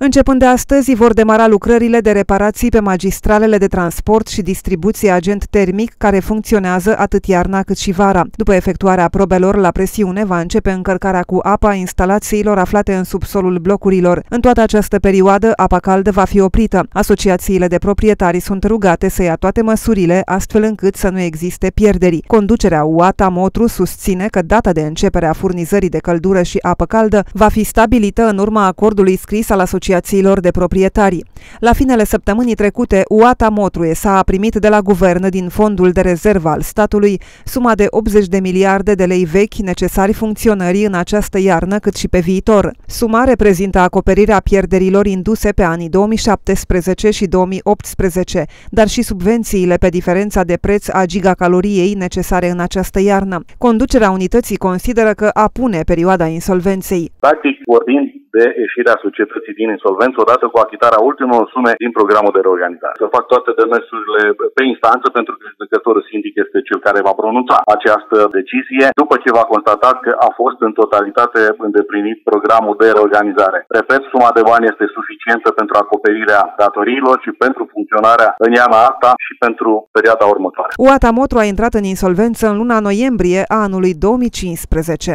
Începând de astăzi vor demara lucrările de reparații pe magistralele de transport și distribuție agent termic care funcționează atât iarna cât și vara. După efectuarea probelor la presiune va începe încărcarea cu apa instalațiilor aflate în subsolul blocurilor. În toată această perioadă, apa caldă va fi oprită. Asociațiile de proprietari sunt rugate să ia toate măsurile astfel încât să nu existe pierderi. Conducerea UATA Motru susține că data de începere a furnizării de căldură și apă caldă va fi stabilită în urma acordului scris al asociației asociațiilor de proprietari. La finele săptămânii trecute, UATA Motruesa a primit de la guvern din fondul de rezervă al statului suma de 80 de miliarde de lei vechi necesari funcționării în această iarnă cât și pe viitor. Suma reprezintă acoperirea pierderilor induse pe anii 2017 și 2018, dar și subvențiile pe diferența de preț a gigacaloriei necesare în această iarnă. Conducerea unității consideră că apune perioada insolvenței. Practic, vorbind de ieșirea societății din insolvență odată cu achitarea ultimelor sume din programul de reorganizare. Să fac toate demersurile pe instanță pentru că judecătorul sindic este cel care va pronunța această decizie după ce va constata că a fost în totalitate îndeplinit programul de reorganizare. Repet, suma de bani este suficientă pentru acoperirea datoriilor și pentru funcționarea în iarna asta și pentru perioada următoare. UATA Motru a intrat în insolvență în luna noiembrie a anului 2015.